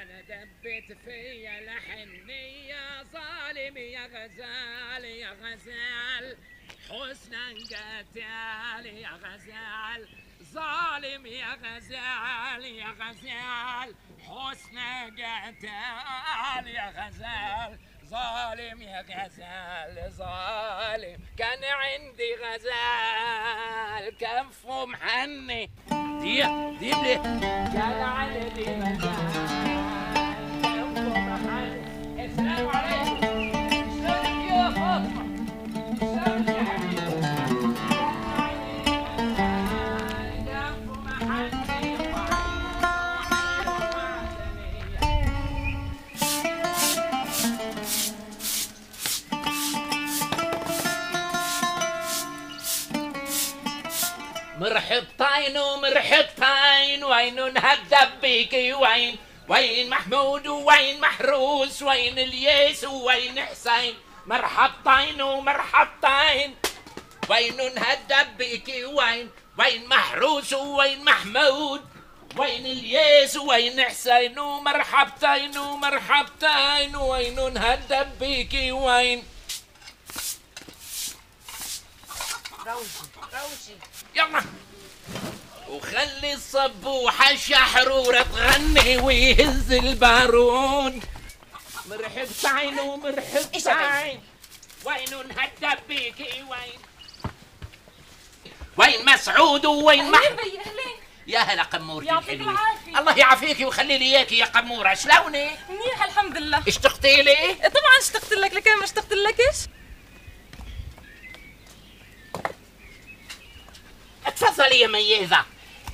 وأنا دبت فيا لحني يا ظالم يا غزال يا غزال. حسنا قتال يا غزال. ظالم يا غزال يا غزال. حسنا قتال يا غزال. ظالم يا غزال ظالم. كان عندي غزال كفه محني. دي دي كان عندي غزال. ومرحب طاين وين نهدب بيكي وين وين محمود وين محروس وين الياس وين حسين مرحب طاين ومرحب طاين وين نهدب بيكي وين وين محروس وين محمود وين الياس وين حسين ومرحبتين ومرحبتين وين نهدب بيكي وين روشي روشي. يلا. وخلي الصبوحة شحرورة تغني ويهز البارون. مرحب عين ومرحب إيش يا بنت؟ عين وين نهدب بيكي وين؟ وين مسعود وين أهلين يا هلا قمورتي يعطيك الحلوة العافية. الله يعافيك ويخلي لي اياكي يا قمورة شلونك؟ منيحة الحمد لله. اشتقتي لي؟ طبعا اشتقت لك؟ لكن ما اشتقت لكش تفضلي يا ميزة.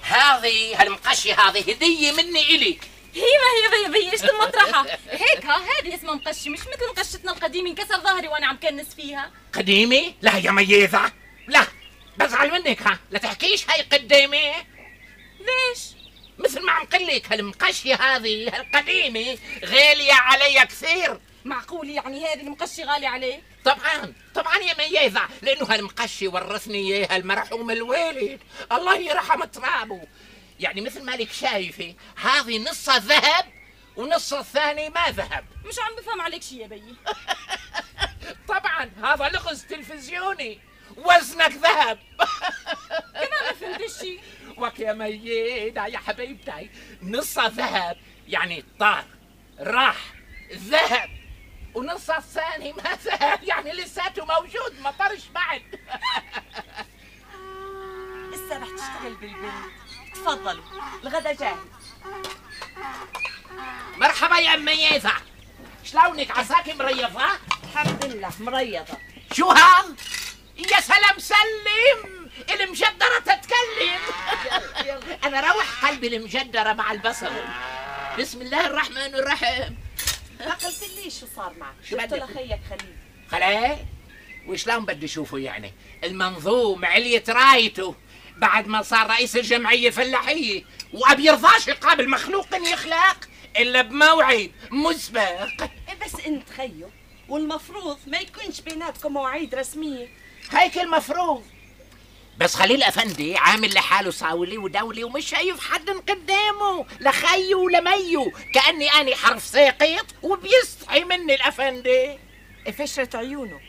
هذه هالمقشة هذه هدية مني إلك هي ما هي بي بي إيش المطرحة هيك ها هذه اسمها مقشة مش مثل مقشتنا القديمة انكسر ظهري وأنا عم كنس فيها. قديمة؟ لا يا ميزة لا. بزعل منك ها لا تحكيش هاي قديمة ليش؟ مثل ما عم قلك هالمقشة هذه هالقديمة غالية علي كثير. معقول يعني هذه المقشة غالية عليك؟ طبعا طبعا يا ميزة لأنه هالمقشة ورثني إياها المرحوم الوالد. الله يرحم ترابه. يعني مثل ما لك شايفة هذه نصها ذهب ونصها الثاني ما ذهب. مش عم بفهم عليك شي يا بيي طبعا هذا لغز تلفزيوني. وزنك ذهب. كمان ما فهمت شي وك يا ميدة يا حبيبتي نصها ذهب. يعني طار راح ذهب. ونصها الثاني ما ذهب يعني لساته موجود ما طرش بعد. لسه رح تشتغل بالبيت. تفضلوا. الغدا جاهز. مرحبا يا ميزة شلونك؟ عساكي مريضة؟ الحمد لله مريضة. شو هذا؟ يا سلام سلم. المجدرة تتكلم. أنا روح قلبي المجدرة مع البصل. بسم الله الرحمن الرحيم. ما قلت لي شو صار معك؟ شو بدك؟ لخيك خليل؟ خلاص وشلون بدي اشوفه يعني؟ المنظوم علية رايته بعد ما صار رئيس الجمعية فلاحية وأبي يرضاش يقابل مخلوق يخلق إلا بموعد مسبق. إيه بس انت خيو والمفروض ما يكونش بيناتكم مواعيد رسمية. هيك المفروض. بس خليل أفندي عامل لحاله صاولي ودولي ومش شايف حد قدامه لا خيو ولا ميو كأني أني حرف ساقط وبيستحي مني الأفندي. فشرة عيونه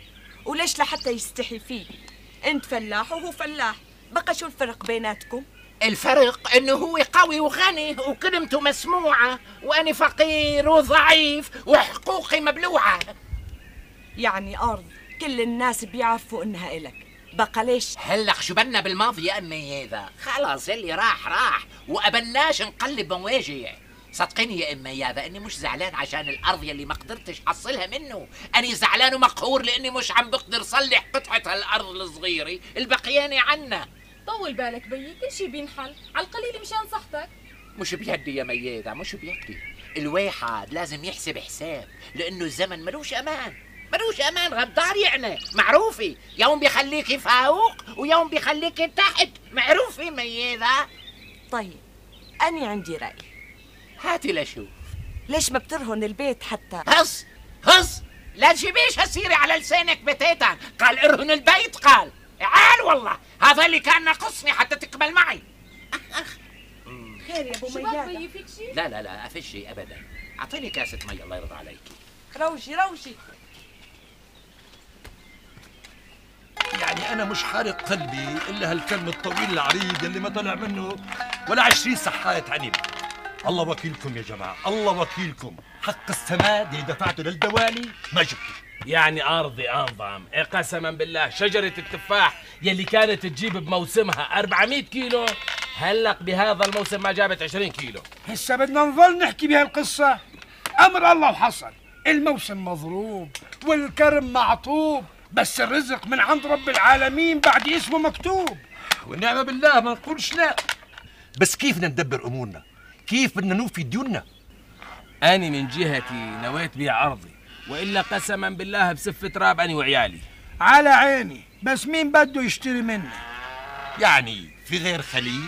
وليش لحتى يستحي فيه؟ أنت فلاح وهو فلاح بقى شو الفرق بيناتكم؟ الفرق إنه هو قوي وغني وكلمته مسموعة وأنا فقير وضعيف وحقوقي مبلوعة. يعني أرض كل الناس بيعرفوا إنها إلك. بقى ليش؟ هلا شو بدنا بالماضي يا امي هذا خلاص اللي راح راح. وأبناش نقلب مواجع صدقيني يا أمي هذا إني مش زعلان عشان الأرض يلي ما قدرتش حصلها منه. أني زعلان ومقهور لأني مش عم بقدر صلح قطعة هالارض الصغيرة البقيانة عنا. طول بالك بيي كل شي بينحل. على القليل مشان صحتك. مش بيدي يا ميادة مش بيدي الواحد لازم يحسب حساب لأنه الزمن ملوش أمان. ملوش أمان غدار يعني. معروفي. يوم بيخليكي فوق ويوم بيخليكي تحت. معروفي ميادة طيب أنا عندي رأي. هاتي لشوف. ليش ما بترهن البيت حتى؟ هص هص لا تجيبيش هالسيرة على لسانك بتيتا. قال ارهن البيت قال. عال والله. هذا اللي كان ناقصني حتى تقبل معي. خير يا أبو ميادة. لا لا لا افش شيء ابدا. أعطيني كاسة مي الله يرضى عليك. روجي روجي يعني أنا مش حارق قلبي إلا هالكم الطويل العريض اللي ما طلع منه ولا عشرين صحايه عنب الله وكيلكم يا جماعة الله وكيلكم. حق السماد اللي دفعته للدوالي ما جبته. يعني أرضي أنظم. إيه قسما بالله شجرة التفاح يلي كانت تجيب بموسمها 400 كيلو هلق بهذا الموسم ما جابت 20 كيلو. هسه بدنا نظل نحكي بهالقصة. أمر الله وحصل الموسم مضروب والكرم معطوب. بس الرزق من عند رب العالمين بعد اسمه مكتوب. والنعمه بالله ما نقولش لا. بس كيف بدنا ندبر أمورنا؟ كيف بدنا نوفي ديوننا؟ أنا من جهتي نويت بيع أرضي وإلا قسما بالله بسف تراب أنا وعيالي. على عيني بس مين بده يشتري مني؟ يعني في غير خليل؟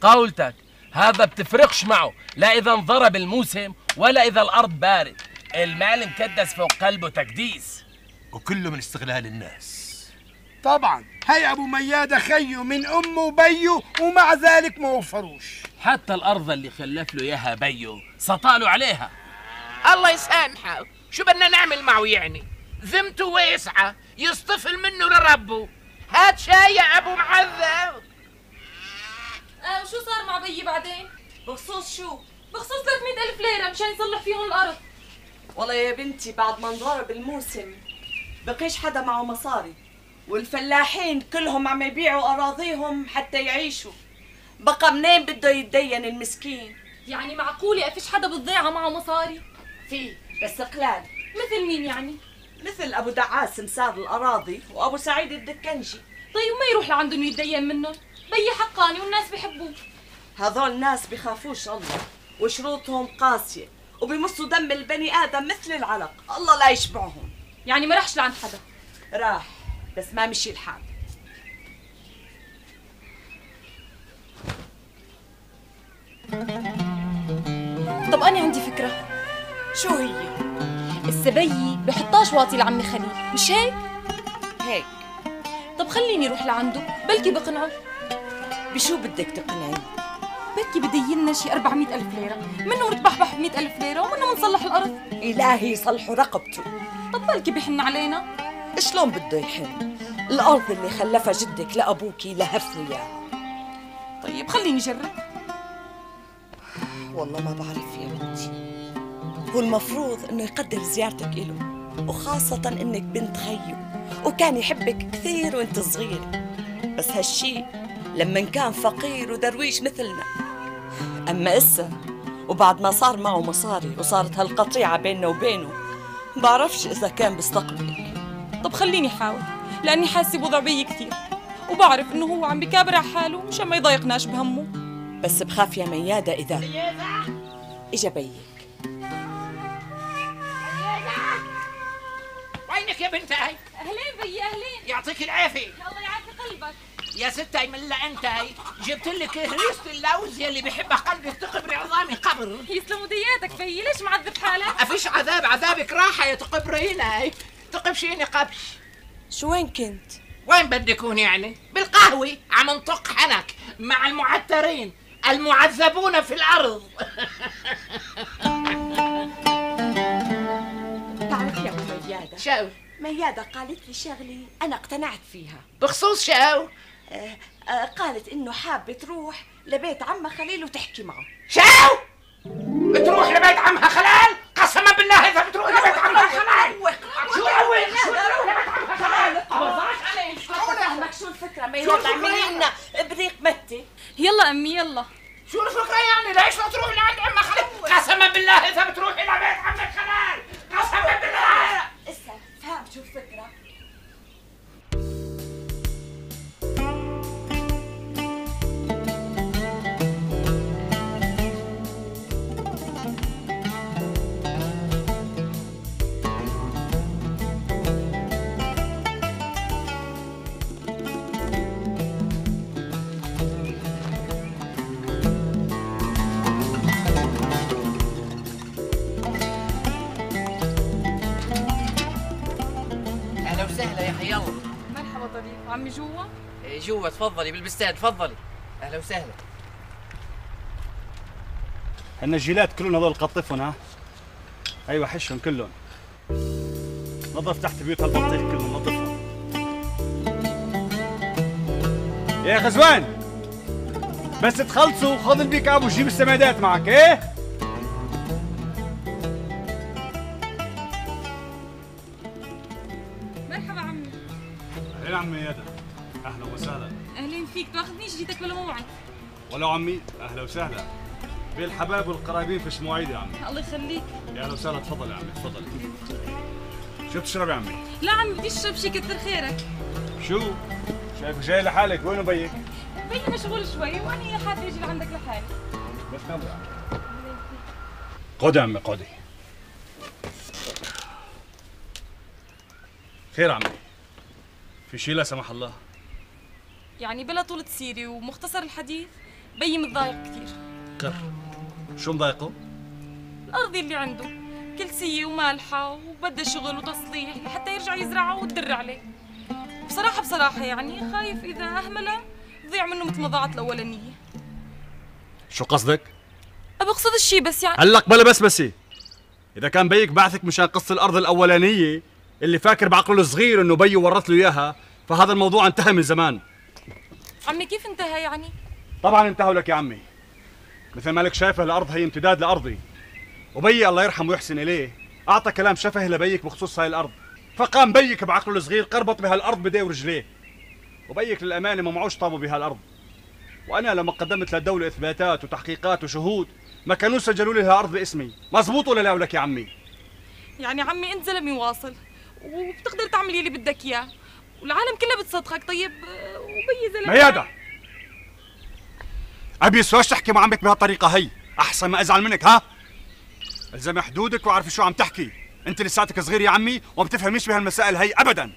قولتك هذا بتفرقش معه لا إذا انضرب الموسم ولا إذا الأرض بارد. المال مكدس فوق قلبه تكديس. وكله من استغلال الناس. طبعا. هي أبو ميادة خيه من أمه وبيه ومع ذلك ما وفروش. حتى الأرض اللي خلف له إياها بيو سطاله عليها. الله يسامحه. شو بدنا نعمل معه يعني؟ ذمته واسعة يصطفل منه لربه. هات شاي يا أبو معذب. آه وشو صار مع بيي بعدين؟ بخصوص شو؟ بخصوص 300 ألف ليرة مشان يصلح فيهم الأرض. والله يا بنتي بعد ما انضرب الموسم بقيش حدا معه مصاري. والفلاحين كلهم عم يبيعوا أراضيهم حتى يعيشوا. بقى منين بده يتدين المسكين؟ يعني معقولة أفيش حدا بالضيعة معه مصاري؟ في بس قلال مثل مين يعني؟ مثل أبو دعاس مسار الأراضي وأبو سعيد الدكنجي. طيب ما يروح لعندهم يتدين منهم؟ بيي حقاني والناس بيحبوه. هذول ناس بخافوش الله وشروطهم قاسية وبيمصوا دم البني آدم مثل العلق. الله لا يشبعهم. يعني ما رحش لعند حدا. راح بس ما مشي الحال طب أنا عندي فكرة. شو هي؟ السبيي بحطاش واطي لعمي خليل مش هيك؟ هيك. طب خليني أروح لعنده بلكي بقنعه. بشو بدك تقنعي؟ بلكي بده لنا شي 400 ألف ليرة. منهم نتبحبح ب 100 ألف ليرة؟ ومنهم نصلح الأرض؟ إلهي يصلحوا رقبته. طب بلكي بحن علينا. شلون بده يحن؟ الأرض اللي خلفها جدك لأبوكي لهف له إياها. طيب خليني أجرب. والله ما بعرف يا بنتي. هو المفروض إنه يقدر زيارتك إله وخاصة إنك بنت خيو وكان يحبك كثير وأنت صغيرة بس هالشي لما كان فقير ودرويش مثلنا. أما إسا وبعد ما صار معه مصاري وصارت هالقطيعة بيننا وبينه بعرفش إذا كان بيستقبلك طب خليني أحاول لأني حاسة بوضع بيي كثير وبعرف إنه هو عم بكابر على حاله مشان ما يضايقناش بهمه. بس بخاف يا ميادة إذا إجا بيك. وينك يا بنتي؟ أهلين بيي أهلين. يعطيك العافية. الله يعافي قلبك. يا ستي من لا انت جبت لك هريسة اللوز يلي بحبها قلبك تقبري عظامي قبر. يسلموا دياتك بيي ليش معذب حالك؟ افيش عذاب عذابك راحة يا تقبرينا تقبشيني قبش. شو وين كنت؟ وين بدي اكون يعني؟ بالقهوة عم نطق حنك مع المعترين المعذبون في الأرض. بتعرف يا ميادة؟ شو؟ ميادة قالت لي شغلة أنا اقتنعت فيها. بخصوص شو؟ قالت إنه حابة تروح لبيت عمها خليل وتحكي معه. شو بتروح لبيت عمها خلال تفضلي بالبستان تفضلي. أهلا وسهلا. النجيلات كلهم هذول قطفهم ها؟ أيوه حشهم كلهم. نظف تحت بيوت هالبطيخ كلهم نظفهم. يا غزوان بس تخلصوا خذ البيك اب وجيب السمادات معك إيه؟ فيك تاخذنيش جيتك ولا موعد ولو عمي أهلا وسهلا. بالحباب والقرايبين في مواعيد يا عمي. الله يخليك. يا أهلا وسهلا تفضل يا عمي تفضل. شو بتشرب يا عمي؟ لا عمي بدي أشرب شي كتر خيرك. شو؟ شايفك جاي لحالك؟ وين بيك؟ بيي مشغول شوي وأنا حابه أجي لعندك لحالي. بس عمي قعدي يا عمي قعدي خير عمي. في شي لا سمح الله؟ يعني بلا طولة سيري ومختصر الحديث بيي متضايق كثير كر. شو مضايقه؟ الأرض اللي عنده. كلسية ومالحة وبدها شغل وتصليح لحتى يرجع يزرعها وتدر عليه. بصراحة بصراحة يعني خايف إذا أهملها تضيع منه مثل ما ضاعت الأولانية. شو قصدك؟ بقصد الشي بس يعني هلق بلا بس بسي. إذا كان بيك بعثك مشان قصة الأرض الأولانية اللي فاكر بعقله الصغير إنه بيو ورث له إياها فهذا الموضوع انتهى من زمان. عمي كيف انتهى يعني؟ طبعا انتهوا لك يا عمي. مثل ما لك شايفه الأرض هي امتداد لأرضي. وبي الله يرحمه ويحسن إليه. أعطى كلام شفه لبيك بخصوص هاي الأرض. فقام بيك بعقله الصغير قربط بهالارض بديه ورجليه. وبيك للأمانة ما معوش طابه بهالارض وأنا لما قدمت للدولة إثباتات وتحقيقات وشهود ما كانوا سجلوا لي هالارض باسمي. مزبوط ولا لا ولك يا عمي؟ يعني عمي أنت زلمة واصل وبتقدر تعمل يلي بدك إياه. والعالم كلها بتصدقك. طيب وبيي زلمة ميادة! أبي يسواش تحكي مع عمك بهالطريقة هي. أحسن ما أزعل منك ها؟ الزمي حدودك واعرفي شو عم تحكي. أنت لساتك صغير يا عمي وما بتفهميش بهالمسائل هي ابدا.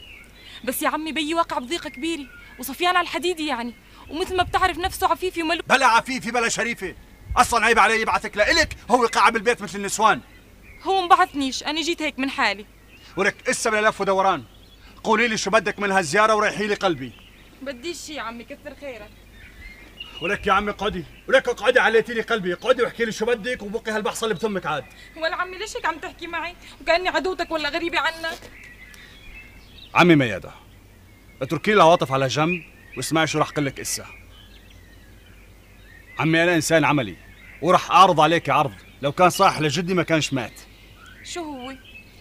بس يا عمي بيي واقع بضيقة كبيرة وصفيان على الحديدي يعني. ومثل ما بتعرف نفسه عفيفي وملو بلا عفيفي بلا شريفة. أصلا عيب علي يبعثك لإلك هو قاعد بالبيت مثل النسوان. هو مبعثنيش أنا جيت هيك من حالي. ولك اسا بلا لف ودوران. قولي لي شو بدك من هالزيارة وريحي لي قلبي. بديش شي يا عمي كثر خيرك. ولك يا عمي قعدي ولك اقعدي عليتي لي قلبي. قعدي واحكي لي شو بدك وبقي هالبحصه اللي بتمك عاد. ولا عمي ليش هيك عم تحكي معي؟ وكأني عدوتك ولا غريبة عنك. عمي ميادة اتركي لي العواطف على جنب واسمعي شو رح أقول لك إسا. عمي أنا إنسان عملي ورح أعرض عليك عرض. لو كان صالح لجدي ما كانش مات. شو هو؟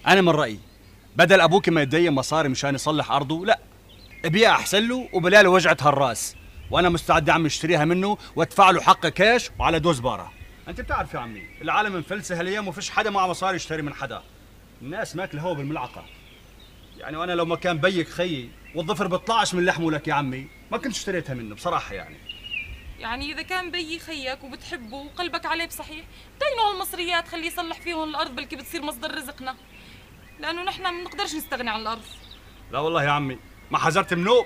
أنا من رأيي بدل أبوك ما يتدين مصاري مشان يصلح أرضه لا. أبيع أحسن له وبلا له وجعة هالراس. وأنا مستعد عم أشتريها منه وأدفع له حقه كاش وعلى دوز بارة. أنت بتعرف يا عمي العالم مفلسه هالأيام وفيش حدا معه مصاري يشتري من حدا. الناس ماكلة هو بالملعقة. يعني وأنا لو ما كان بيك خيي والظفر بيطلعش من لحمه لك يا عمي ما كنت اشتريتها منه بصراحة يعني. يعني إذا كان بيي خيك وبتحبه وقلبك عليه بصحيح دينه هالمصريات خليه يصلح فيهم الأرض بلكي بتصير مصدر رزقنا. لأنه نحن ما بنقدرش نستغني عن الأرض. لا والله يا عمي ما حذرت منه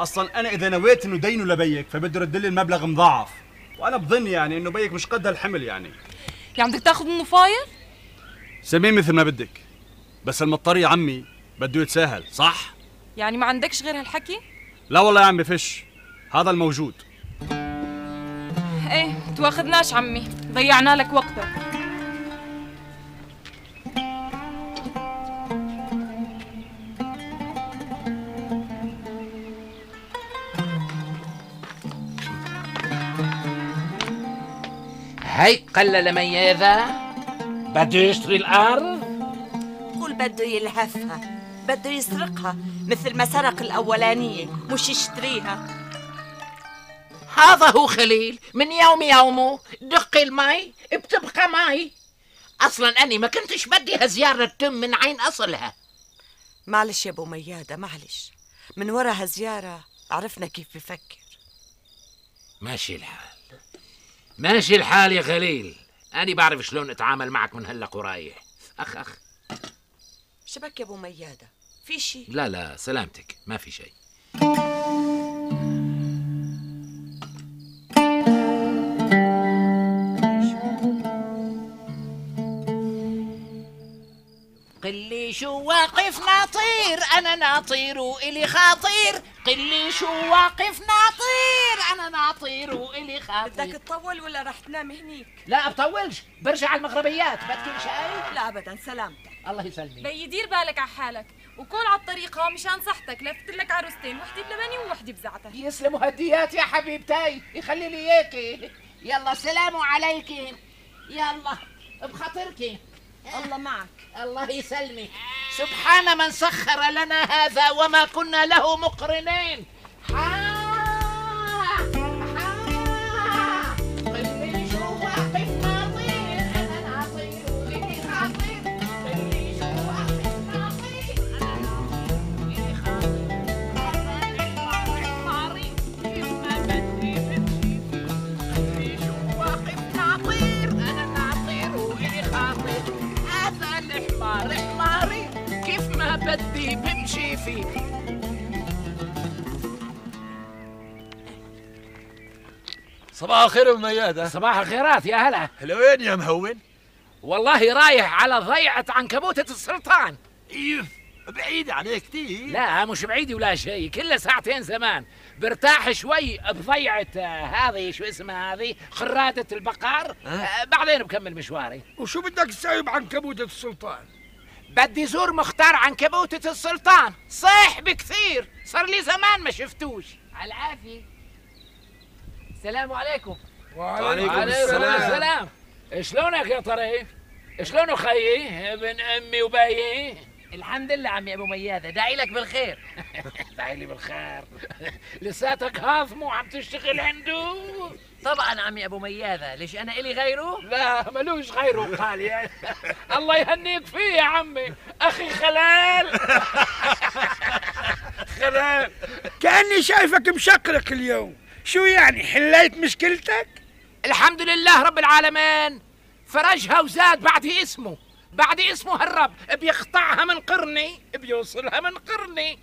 أصلا أنا إذا نويت إنه دينه لبيك فبده يرد لي المبلغ مضاعف. وأنا بظن يعني إنه بيك مش قد هالحمل يعني. يعني بدك تاخذ منه فاير؟ سميه مثل ما بدك بس المضطر يا عمي بده يتساهل صح؟ يعني ما عندكش غير هالحكي؟ لا والله يا عمي فش هذا الموجود. إيه تواخذناش عمي. ضيعنا لك وقتك. هيك قلل مياذة بده يشتري الأرض قول بده يلهفها بده يسرقها مثل ما سرق الأولانية مش يشتريها. هذا هو خليل من يوم يومه. دق المي بتبقى مي. أصلا أني ما كنتش بدي هالزيارة تتم من عين أصلها. معلش يا أبو ميادة معلش. من ورا هالزيارة عرفنا كيف بفكر. ماشي الحال. ماشي الحال يا خليل. أنا بعرف شلون أتعامل معك من هلا ورايح أخ أخ. شبك يا أبو ميادة. في شي؟ لا لا سلامتك. ما في شيء قلي شو واقف ناطير؟ أنا ناطير وإلي خاطير. قلي شو واقف ناطير أنا ناطر وإلي خاطر بدك تطول ولا رح تنام هنيك؟ لا بطولش. برجع على المغربيات. بدك شيء؟ لا ابدا سلامتك. الله يسلمك. بي دير بالك على حالك. وكون على الطريقة مشان صحتك. لفت لك عروستين وحدة بلبني ووحدة بزعتر يسلموا هديات يا حبيبتي. يخلي لي إياكي. يلا سلام عليكم يلا بخاطرك. الله معك. الله يسلمك. سبحان من سخر لنا هذا وما كنا له مقرنين. حا بدي بمشي فيه. صباح الخير أم ميادة. صباح الخيرات يا هلا. حلوين يا مهون؟ والله رايح على ضيعة عنكبوتة السلطان. ايف بعيد عليك كتير. لا مش بعيد ولا شيء كله ساعتين زمان. برتاح شوي بضيعة آه، هذه شو اسمها هذه؟ خرادة البقر آه، بعدين بكمل مشواري. وشو بدك تسوي بعنكبوتة السلطان؟ بدي زور مختار عنكبوتة السلطان. صيح بكثير. صار لي زمان ما شفتوش. على العافية. السلام عليكم. وعليكم السلام. السلام. شلونك يا طريف؟ شلونه خيي ابن أمي وبيي الحمد لله عمي أبو ميادة. داعي لك بالخير. داعي لي بالخير. لساتك هاضم وعم تشتغل عنده. طبعا عمي أبو مياده ليش أنا إلي غيره؟ لا ملوش غيره قال يا الله يهنيك فيه يا عمي. أخي خلال. خلال. كأني شايفك مشقرق اليوم. شو يعني حليت مشكلتك؟ الحمد لله رب العالمين. فرجها وزاد بعد اسمه. بعد اسمه هالرب. بيقطعها من قرني بيوصلها من قرني.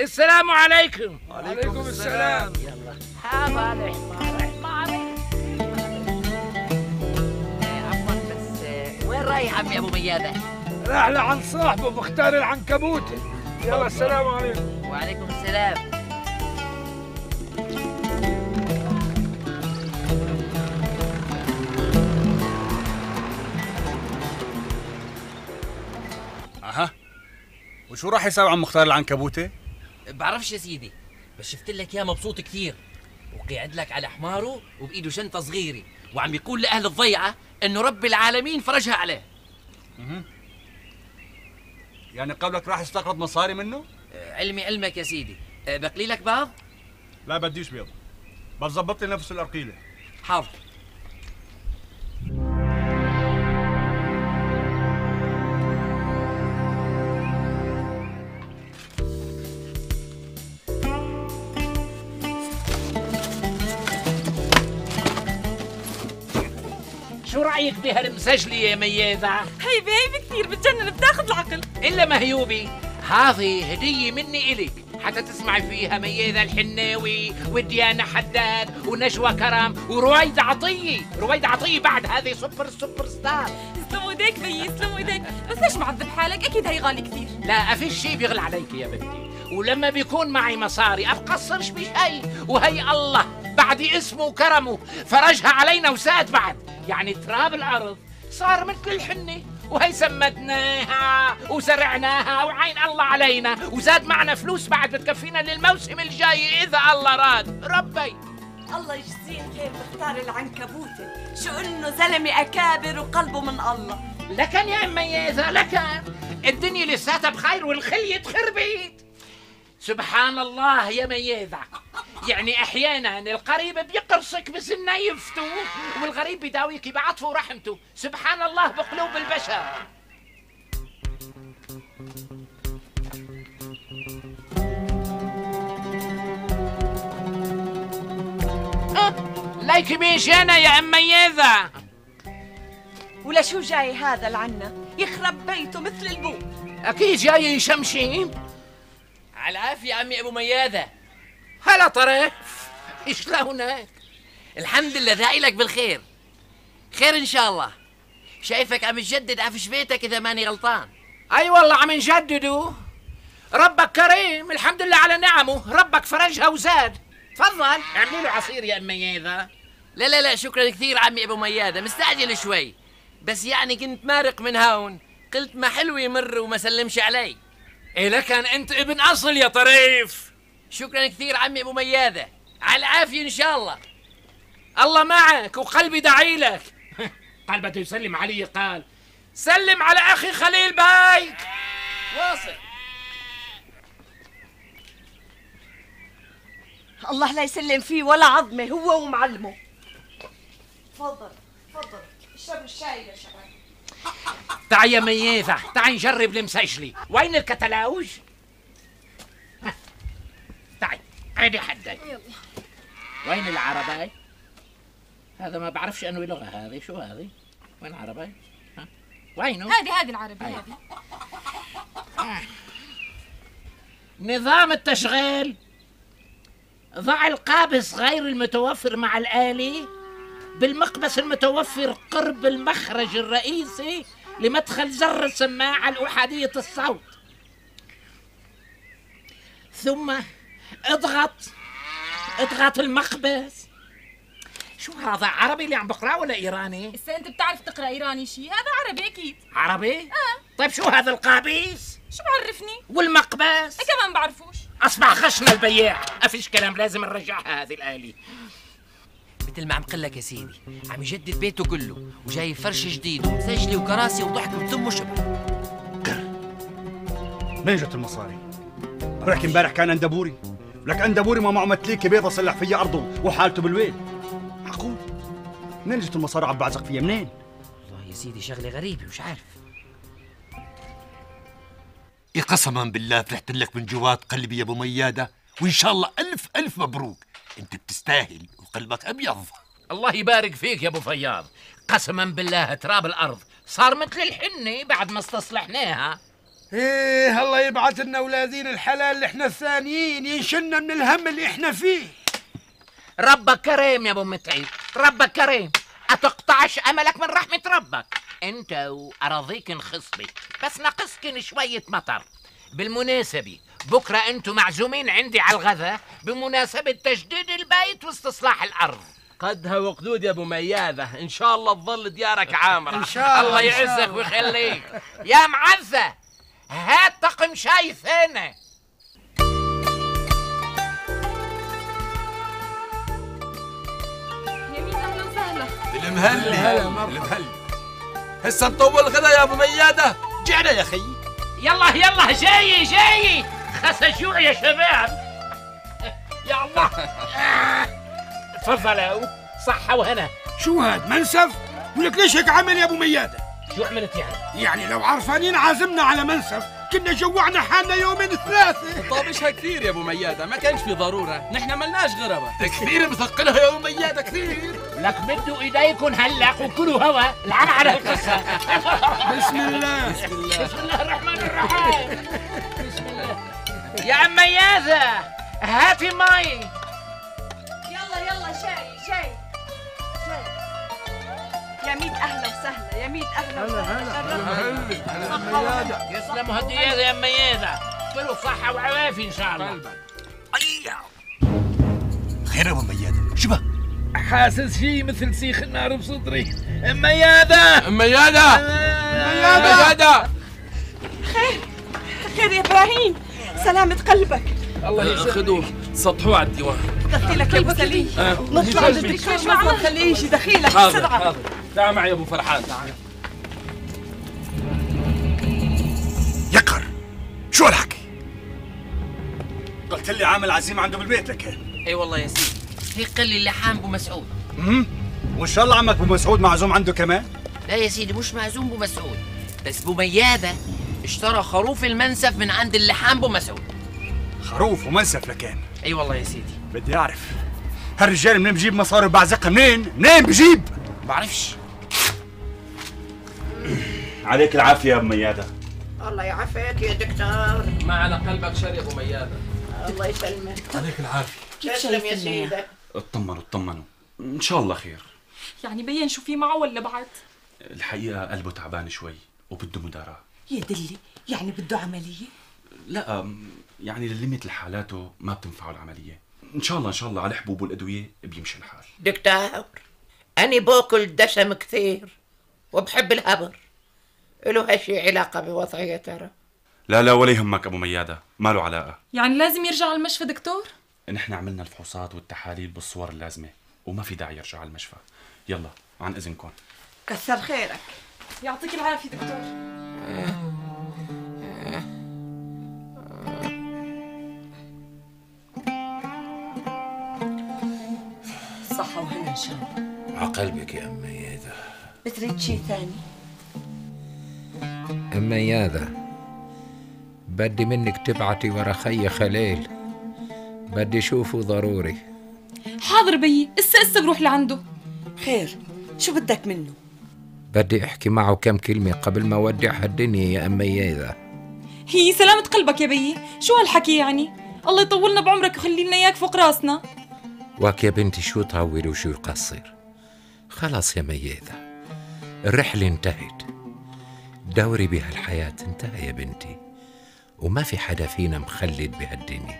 السلام عليكم. عليكم السلام. يلا. هذا الحمار وين رايح عمي أبو ميادة؟ راح لعند صاحبه مختار العنكبوتة يلا السلام عليكم. وعليكم السلام. أها. وشو راح يساوي عم مختار العنكبوته؟ بعرفش يا سيدي بس شفت لك يا مبسوط كثير. وقاعد لك على حماره وبإيده شنطة صغيرة وعم يقول لأهل الضيعة إنه رب العالمين فرجها عليه. يعني قبلك راح يستقرض مصاري منه؟ آه، علمي علمك يا سيدي. آه، بقلي لك بعض؟ لا بديش بيض. بس ظبط لي نفس الأرقيلة. حاضر. شو رايك بهالمسجله يا ميادة هي هيبة كثير بتجنن بتاخذ العقل. إلا مهيوبي هذه هدية مني إلك. حتى تسمعي فيها ميادة الحناوي وديانا حداد ونشوى كرم ورويدة عطية. رويدة عطية بعد هذه super superstar. يسلموا إيديك بيي يسلموا إيديك. بس ليش معذب حالك؟ أكيد هي غالي كثير لا في شيء بيغلى عليك يا بنتي. ولما بيكون معي مصاري ابقصرش بشيء وهي الله. بعد اسمه وكرمه. فرجها علينا وساد بعد. يعني تراب الأرض صار مثل الحنه وهي سمدناها وزرعناها وعين الله علينا. وزاد معنا فلوس بعد بتكفينا للموسم الجاي إذا الله راد. ربي. الله يجزيه خير مختار العنكبوتة شو إنه زلمة أكابر وقلبه من الله. لكن يا ميزة لكن الدنيا لساتها بخير والخلية تخربيت سبحان الله يا ميزة. يعني أحيانا القريب بيقرصك بسنة يفتو والغريب بيداويك بعطفه ورحمته سبحان الله بقلوب البشر. أه، ليك مين أنا يا أم ميزة. ولا شو جاي هذا العنا يخرب بيته مثل البوق أكيد جاي شمشيم على العافية عمي أبو ميادة. هلا طرف شلونك الحمد لله داعي لك بالخير. خير إن شاء الله. شايفك عم تجدد عفش بيتك إذا ماني غلطان. أي والله عم نجددوا ربك كريم الحمد لله على نعمه. ربك فرجها وزاد. تفضل. اعملي له عصير يا أم مياذة لا لا لا شكرا كثير عمي أبو ميادة. مستعجل شوي. بس يعني كنت مارق من هون. قلت ما حلو يمر وما سلمش علي. إيه لكن أنت ابن أصل يا طريف. شكرا كثير عمي أبو ميادة. على العافية إن شاء الله. الله معك وقلبي داعي لك. قال بده يسلم علي قال. سلم على أخي خليل باي واصل. الله لا يسلم فيه ولا عظمه هو ومعلمه. تفضل تفضل. اشربوا الشاي يا شباب. تعي يا مياذة تعي نجرب المسجلي وين الكتلاوج؟ ها، تعي عيني حدي. وين العربي هذا ما بعرفش انه لغة هذه شو هذه؟ وين ها؟ وينه؟ هذه هذه العربي أيوة. هذه. نظام التشغيل ضع القابس غير المتوفر مع الآلي. بالمقبس المتوفر قرب المخرج الرئيسي لمدخل زر السماعة الأحادية الصوت. ثم اضغط اضغط المقبس. شو هذا عربي اللي عم بقرأه ولا إيراني؟ هسه أنت بتعرف تقرأ إيراني شيء هذا عربي أكيد. عربي؟ آه. طيب شو هذا القابيس؟ شو بعرفني؟ والمقبس؟ كمان بعرفوش. أصبح غشنا البياع. أفيش كلام لازم نرجعها هذه الآلي مثل ما عم قل لك يا سيدي. عم يجدد بيته كله وجايب فرش جديد ومسجلي وكراسي وضحك بتم وشبه منين جت المصاري؟ ولك امبارح كان اندبوري ولك اندبوري ما معه متليكه بيضة صلح فيها أرضه وحالته بالويل. معقول؟ منين جت المصاري عم بعزق فيها؟ منين؟ والله يا سيدي شغلة غريبة مش عارف. إيه قسما بالله فرحت لك من جوات قلبي يا أبو ميادة وإن شاء الله ألف ألف مبروك. أنت بتستاهل. وقلبك أبيض. الله يبارك فيك يا أبو فياض. قسما بالله تراب الأرض. صار مثل الحنة بعد ما استصلحناها. إيه الله يبعث لنا أولادين الحلال اللي إحنا الثانيين. ينشلنا من الهم اللي إحنا فيه. ربك كريم يا أبو متعب. ربك كريم. أتقطعش أملك من رحمة ربك. أنت وأراضيك خصبي بس ناقصكن شوية مطر. بالمناسبة بكرة أنتم معزومين عندي على الغداء بمناسبة تجديد البيت واستصلاح الأرض. قدها وقدود يا أبو مياذة إن شاء الله تظل ديارك عامرة. إن شاء الله، الله يعزك. ويخليك. يا معزة هات طقم شاي ثاني. يمين أهلا وسهلا. المهلي المهلي هسه نطول غدا يا أبو مياده جعنا يا خي يلا يلا جاي جاي. خس الجوع يا شباب. يا الله. تفضلوا صحة وهنا. شو هاد منسف؟ ولك ليش هيك عمل يا أبو ميادة؟ شو عملت يعني؟ يعني لو عرفانين عازمنا على منسف كنا جوعنا حالنا يومين ثلاثة. طابشها كثير يا أبو ميادة؟ ما كانش في ضرورة. نحن ملناش غربة كثير مثقلها يا أبو ميادة كثير. لك بدوا ايديكم هلأ وكلوا هوا. العم على القصة. بسم الله. بسم الله الرحمن الرحيم. بسم الله. يا عم ميازة هاتي مي يلا يلا شاي شاي شاي. يا ميت أهلا وسهلا يا ميت أهلا وسهلا. يسلموا هديات يا ميازة. كلوا صحة وعوافي إن شاء الله. خير يا شو بك حاسس شي مثل سيخ النار بصدري. ميادة ميادة ميادة خير يا إبراهيم. سلامة قلبك. الله يسلمك خذوه سطحوه على الديوان. دخي لك يا سليم. نطلع للدكتور مصر خليه يجي دخيلك. بسرعة. حاضر. تعال معي يا أبو فرحان. تعال. يقر شو الحكي قلت لي عامل عزيمة عنده بالبيت لك. أي والله يا سيدي. هيك قال لي اللحام أبو مسعود. امم وإن شاء الله عمك أبو مسعود معزوم عنده كمان. لا يا سيدي مش معزوم أبو مسعود. بس أبو ميادة اشترى خروف المنسف من عند اللحام مسعود خروف ومنسف لكان. أي والله يا سيدي. بدي أعرف. هالرجال منين بجيب مصاري وبعزقها منين؟ منين بجيب؟ بعرفش. عليك العافية يا ابو ميادة. الله يعافيك يا دكتور. ما على قلبك شر يا أبو ميادة. الله يسلمك. عليك العافية. تسلم يا سيدك اطمنوا اطمنوا. إن شاء الله خير. يعني بين شو في معه ولا بعد؟ الحقيقة قلبه تعبان شوي وبده مداراة. يا دلي يعني بده عملية؟ لا يعني لليميت لحالاته ما بتنفعه العملية. إن شاء الله إن شاء الله على الحبوب والأدوية بيمشي الحال. دكتور أنا باكل دسم كثير وبحب الهبر. له هالشي علاقة بوضعي يا ترى. لا لا ولا يهمك أبو ميادة. ما له علاقة؟ يعني لازم يرجع على المشفى دكتور؟ نحن عملنا الفحوصات والتحاليل بالصور اللازمة وما في داعي يرجع على المشفى. يلا عن إذنكم. كثر خيرك. يعطيك العافيه دكتور صحة وهنا إن شاء الله عقلبك يا أم ميادة بتريد شي ثاني أم ميادة بدي منك تبعتي ورا خي خليل بدي اشوفه ضروري حاضر بيي اسا اسا بروح لعنده خير شو بدك منه بدي أحكي معه كم كلمة قبل ما أودع هالدنيا يا أم ميادة. هي سلامة قلبك يا بيي. شو هالحكي يعني؟ الله يطولنا بعمرك ويخلي لنا إياك فوق راسنا. واك يا بنتي شو طول وشو يقصر خلاص يا ميادة الرحلة انتهت. دوري بهالحياة انتهى يا بنتي. وما في حدا فينا مخلد بهالدنيا.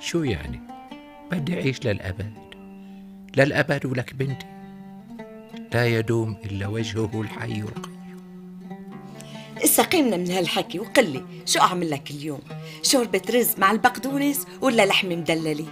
شو يعني؟ بدي أعيش للأبد. للأبد ولك بنتي. لا يدوم إلا وجهه الحي القيوم. اسا قيمنا من هالحكي وقل لي شو أعمل لك اليوم؟ شوربة رز مع البقدونس ولا لحمة مدللة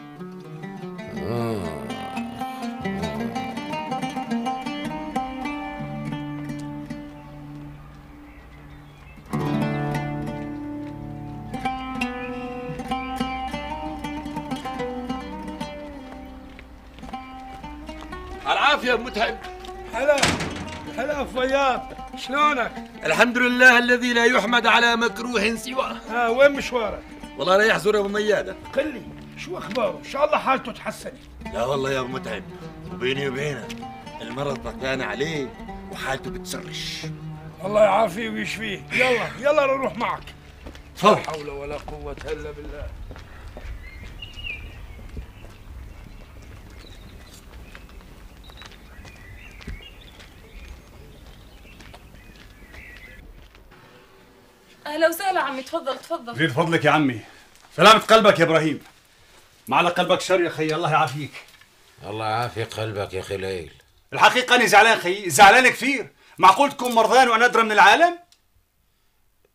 شلونك؟ الحمد لله الذي لا يحمد على مكروه سواه. ها وين مشوارك؟ والله رايح زور أبو ميادة. قل لي شو أخباره؟ إن شاء الله حالته تحسنت لا والله يا أبو متعب وبيني وبينك المرض بقلان عليه وحالته بتسرش. الله يعافيه ويشفيه. يلا يلا نروح معك. لا حول ولا قوة إلا بالله. أهلا وسهلا عمي تفضل تفضل. زيد فضلك يا عمي. سلامة قلبك يا إبراهيم. ما على قلبك شر يا خي الله يعافيك. الله يعافي قلبك يا خليل الحقيقة أنا زعلان خي زعلان كثير. معقول تكون مرضان وأنا أدرى من العالم؟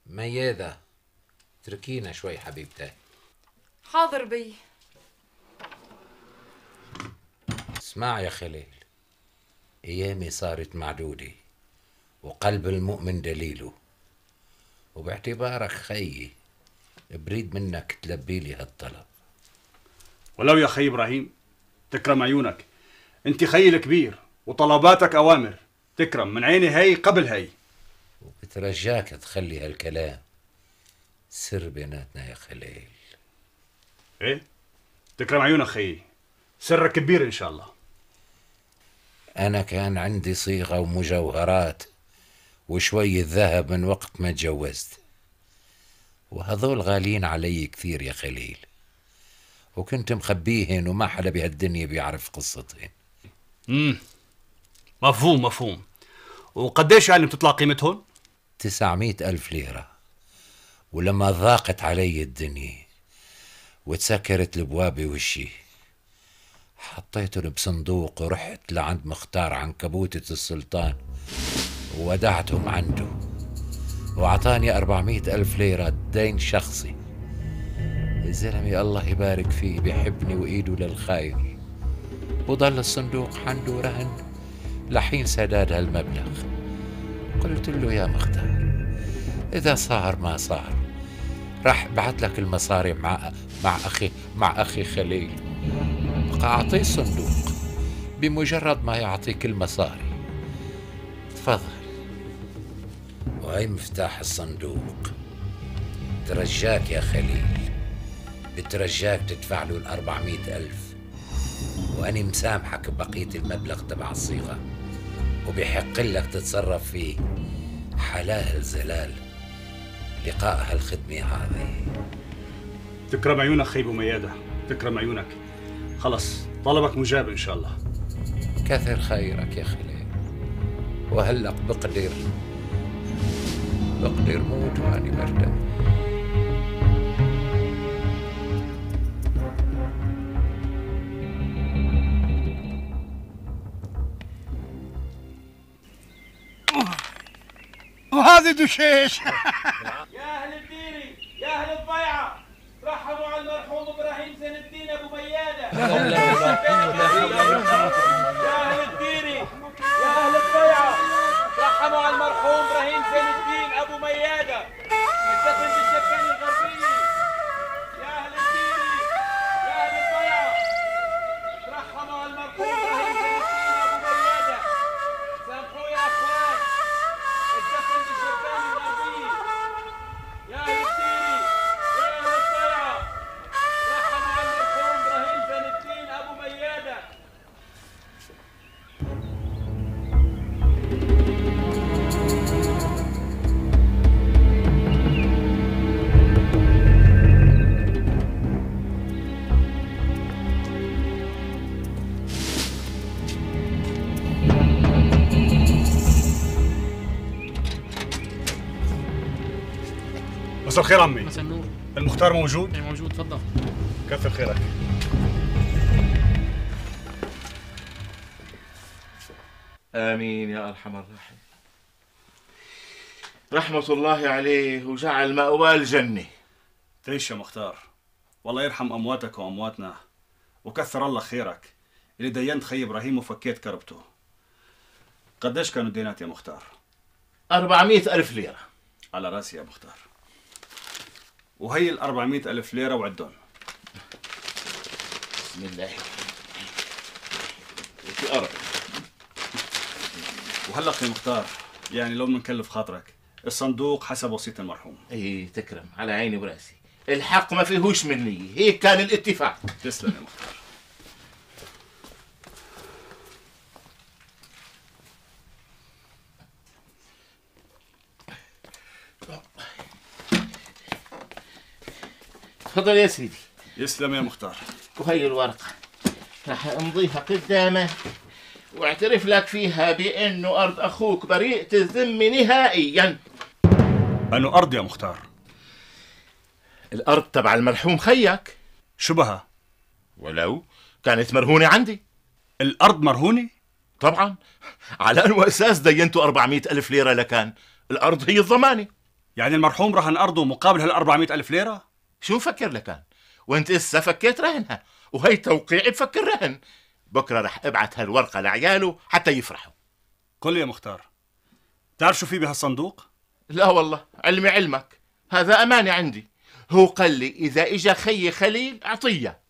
ميادة اتركينا شوي حبيبتي. حاضر بيي اسمع يا خليل أيامي صارت معدودة وقلب المؤمن دليله. وباعتبارك خيي بريد منك تلبي لي هالطلب. ولو يا خي إبراهيم تكرم عيونك. أنت خي الكبير وطلباتك أوامر. تكرم من عيني هي قبل هي. بترجاك تخلي هالكلام. سر بيناتنا يا خليل. إيه؟ تكرم عيونك خي. سرك كبير إن شاء الله. أنا كان عندي صيغة ومجوهرات. وشوية ذهب من وقت ما تجوزت. وهذول غاليين علي كثير يا خليل. وكنت مخبيهن وما حدا بهالدنيا بيعرف قصتهن. امم مفهوم مفهوم. وقديش يعني بتطلع قيمتهم؟ تسعمية ألف ليرة. ولما ضاقت علي الدنيا وتسكرت الابواب بوشي حطيتهم بصندوق ورحت لعند مختار عنكبوتة السلطان. وودعتهم عنده وأعطاني أربعمية ألف ليرة دين شخصي. الزلمة الله يبارك فيه بيحبني وإيده للخير. وضل الصندوق عنده رهن لحين سداد هالمبلغ. قلت له يا مختار إذا صار ما صار راح بعت لك المصاري مع مع أخي مع أخي خليل. بقى أعطيه الصندوق بمجرد ما يعطيك المصاري. تفضل. وهي مفتاح الصندوق. ترجاك يا خليل. بترجاك تدفع له الأربعمية ألف. وأني مسامحك ببقية المبلغ تبع الصيغة. وبيحق لك تتصرف فيه. حلال زلال لقاء هالخدمة هذه. تكرم عيونك خي ابو ميادة تكرم عيونك. خلص طلبك مجاب إن شاء الله. كثر خيرك يا خليل. وهلق بقدر. تقدير موجواني مرتاح وهذه دشيش. يا أهل الديري يا أهل الضيعة رحموا على المرحوم إبراهيم زين الدين أبو ميادة. يا أهل الديري يا أهل الضيعة رحموا على المرحوم إبراهيم زين الدين ابو مياده مساء الخير عمي. مساء النور. المختار موجود؟ إيه موجود تفضل. كثر خيرك؟ آمين يا أرحم الراحمين. رحمة الله عليه وجعل مأواه الجنة. تعيش يا مختار. والله يرحم أمواتك وأمواتنا وكثر الله خيرك. اللي دينت خي إبراهيم وفكيت كربته. قديش كانوا الدينات يا مختار؟ 400 ألف ليرة. على رأسي يا مختار. وهي ال 400 ألف ليرة وعدهم. بسم الله. في أرض وهلا يا مختار يعني لو بنكلف خاطرك الصندوق حسب وصية المرحوم. إيه تكرم على عيني ورأسي. الحق ما فيهوش مني هيك كان الاتفاق. تسلم يا مختار. تفضل يا سيدي. يسلم يا مختار. وهي الورقة. راح أمضيها قدامه. واعترف لك فيها بانه أرض أخوك بريئة الذم نهائيا. أنه أرض يا مختار؟ الأرض تبع المرحوم خيك شبهة ولو كانت مرهونة عندي. الأرض مرهونة؟ طبعا. على انه أساس دينته 400 ألف ليرة لكان الأرض هي الضمانة. يعني المرحوم رهن أرضه مقابل هال 400 ألف ليرة؟ شو مفكر لكان وأنت إسا فكيت رهنها وهي توقيعي بفكر رهن. بكرة رح ابعت هالورقة لعياله حتى يفرحوا. قل يا مختار تعرف شو في بهالصندوق؟ لا والله علمي علمك. هذا أمانة عندي. هو قال لي إذا إجا خي خليل أعطيه.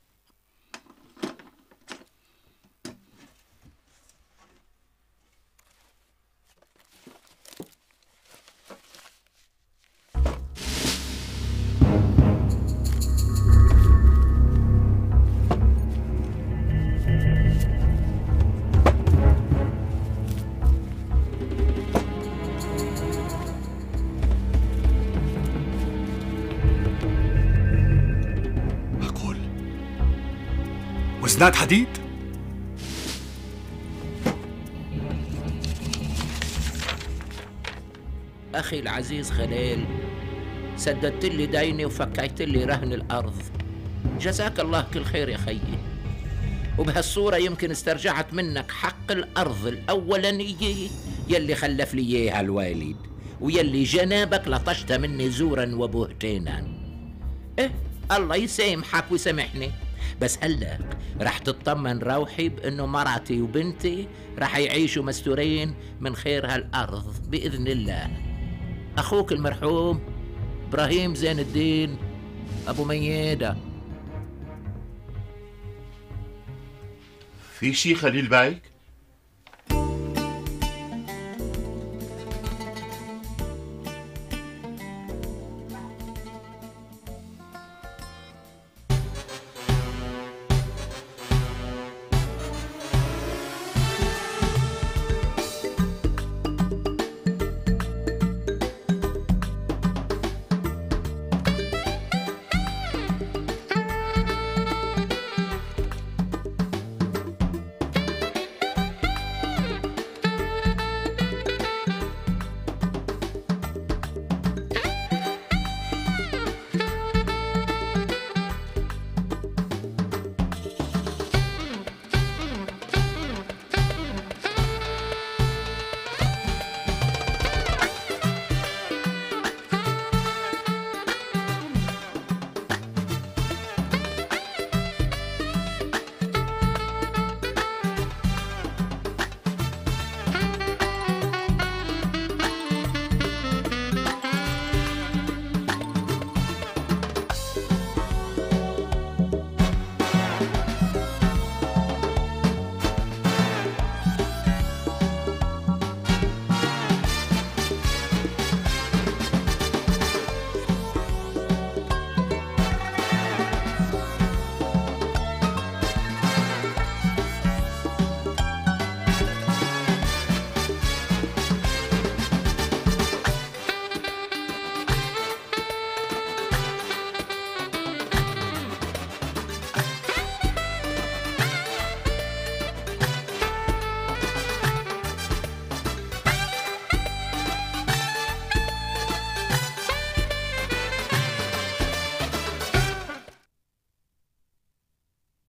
وزنات حديد؟ أخي العزيز خليل سددت لي ديني وفكيت لي رهن الأرض. جزاك الله كل خير يا خيي. وبهالصورة يمكن استرجعت منك حق الأرض الأولانية يلي خلف لي إياها الوالد ويلي جنابك لطشت مني زورا وبهتانا. إيه الله يسامحك ويسامحني. بس هلأ رح تطمن روحي بأنه مرتي وبنتي رح يعيشوا مستورين من خير هالأرض بإذن الله. أخوك المرحوم إبراهيم زين الدين أبو ميادة. في شي خليل بايك؟